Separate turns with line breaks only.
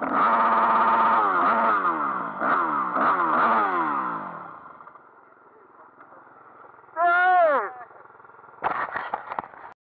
Ah.